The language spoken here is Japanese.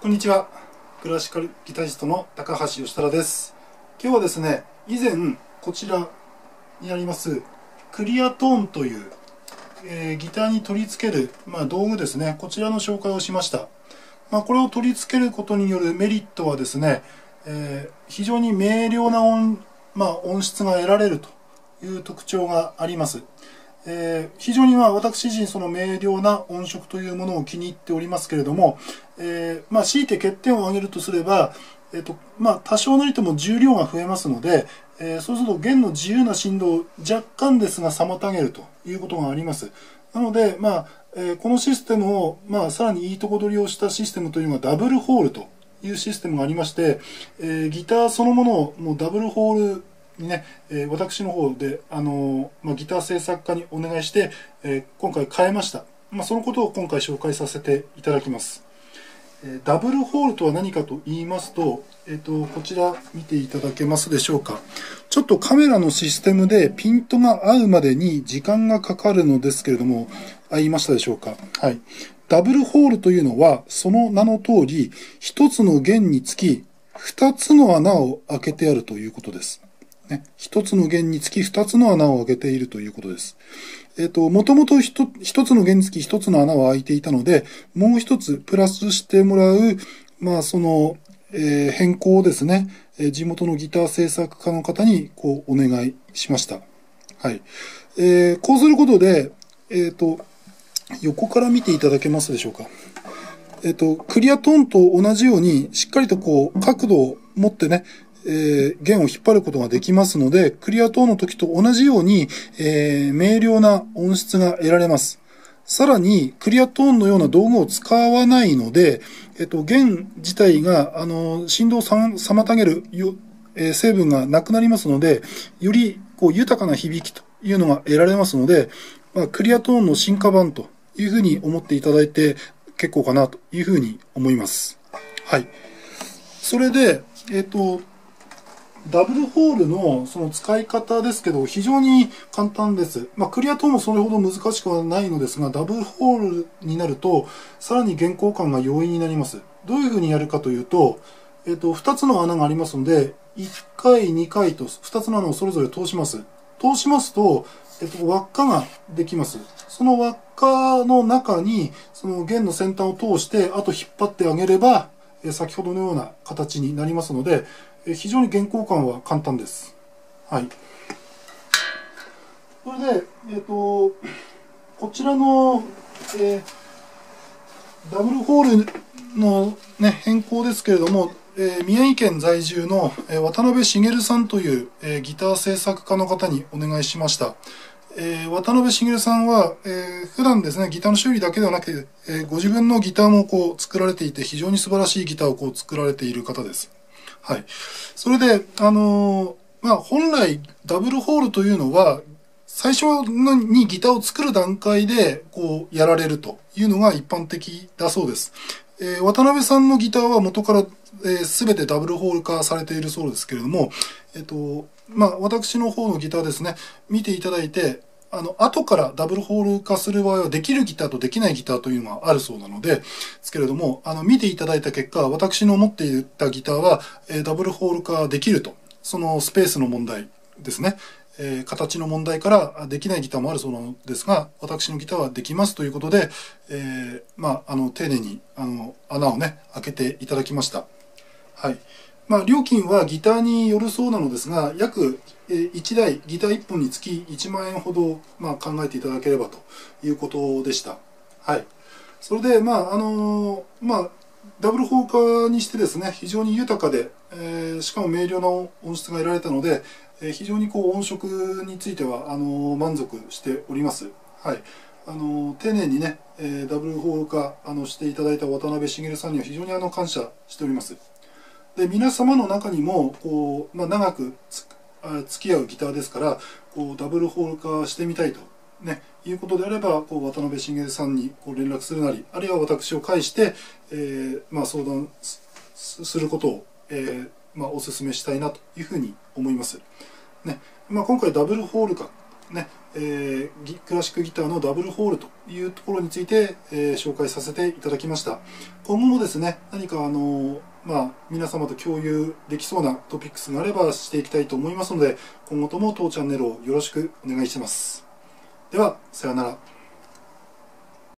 こんにちは。クラシカルギタリストの高橋義太です。今日はですね以前こちらにありますクリアトーンという、えー、ギターに取り付ける、まあ、道具ですね。こちらの紹介をしました、まあ、これを取り付けることによるメリットはですね、えー、非常に明瞭な音,、まあ、音質が得られるという特徴があります。えー、非常にまあ私自身その明瞭な音色というものを気に入っておりますけれども、えー、まあ強いて欠点を挙げるとすれば、えーとまあ、多少なりとも重量が増えますので、えー、そうすると弦の自由な振動を若干ですが妨げるということがあります。なので、まあえー、このシステムを、まあ、さらにいいとこ取りをしたシステムというのがダブルホールというシステムがありまして、えー、ギターそのものをもうダブルホールね、えー、私の方で、あのまあ、ギター制作家にお願いして、えー、今回変えました。まあ、そのことを今回紹介させていただきます。えダブルホールとは何かと言いますと、えっ、と、こちら見ていただけますでしょうか。ちょっとカメラのシステムでピントが合うまでに時間がかかるのですけれども、合いましたでしょうか？はい。ダブルホールというのは、その名の通り、一つの弦につき、二つの穴を開けてあるということです。ね、一つの弦につき二つの穴を開けているということです。えっ、ー、と、もともと一つの弦につき一つの穴は開いていたので、もう一つプラスしてもらう、まあ、その、えー、変更をですね、え地元のギター制作家の方に、こう、お願いしました。はい。えー、こうすることで、えっ、ー、と、横から見ていただけますでしょうか。えっ、と、クリアトーンと同じように、しっかりとこう、角度を持ってね、えー、弦を引っ張ることができますので、クリア等の時と同じように、えー、明瞭な音質が得られます。さらに、クリアトーンのような道具を使わないので、えっと、弦自体が、あの、振動を妨げるよ、えー、成分がなくなりますので、より、こう、豊かな響きというのが得られますので、まあ、クリアトーンの進化版というふうに思っていただいて結構かなというふうに思います。はい。それで、えっと、ダブルホールのその使い方ですけど、非常に簡単です。まあ、クリアトーンもそれほど難しくはないのですが、ダブルホールになると、さらに原稿感が容易になります。どういう風にやるかというと、えっ、と、2つの穴がありますので、1回、2回と2つの穴をそれぞれ通します。通しますと、えっ、と、輪っかができます。その輪っかの中に、その弦の先端を通して、あと引っ張ってあげれば、先ほどのような形になりますので、非常に原稿感は簡単です。はい。それで、えっ、ー、と、こちらの、えー、ダブルホールの、ね、変更ですけれども、えー、宮城県在住の、え、渡辺茂さんという、え、ギター制作家の方にお願いしました。えー、渡辺茂さんは、えー、普段ですね、ギターの修理だけではなくて、えー、ご自分のギターもこう作られていて、非常に素晴らしいギターをこう作られている方です。はい。それで、あのー、まあ、本来、ダブルホールというのは、最初にギターを作る段階で、こう、やられるというのが一般的だそうです。えー、渡辺さんのギターは元から、えー、全てダブルホール化されているそうですけれども、えっ、と、まあ、私の方のギターですね、見ていただいて、あの、後からダブルホール化する場合は、できるギターとできないギターというのがあるそうなので、ですけれども、あの、見ていただいた結果、私の持っていたギターは、え、ダブルホール化できると。そのスペースの問題ですね。え、形の問題からできないギターもあるそうなのですが、私のギターはできますということで、えー、まあ、あの、丁寧に、あの、穴をね、開けていただきました。はい。まあ、料金はギターによるそうなのですが、約1台、ギター1本につき1万円ほど、まあ、考えていただければということでした。はい。それで、まあ、あの、まあ、ダブル放火にしてですね、非常に豊かで、えー、しかも明瞭な音質が得られたので、えー、非常にこう音色については、あの満足しております。はい。あの丁寧にね、えダブル放火あのしていただいた渡辺茂さんには非常にあの感謝しております。で皆様の中にもこう、まあ、長く付き合うギターですからこうダブルホール化してみたいと、ね、いうことであればこう渡辺茂さんにこう連絡するなりあるいは私を介して、えーまあ、相談することを、えーまあ、お勧めしたいなというふうに思います。ね。まあ、今回ダブルホール化ね、えークラシックギターのダブルホールというところについて、えー紹介させていただきました。今後もですね何かあのまあ皆様と共有できそうなトピックスがあればしていきたいと思いますので今後とも当チャンネルをよろしくお願いします。ではさようなら。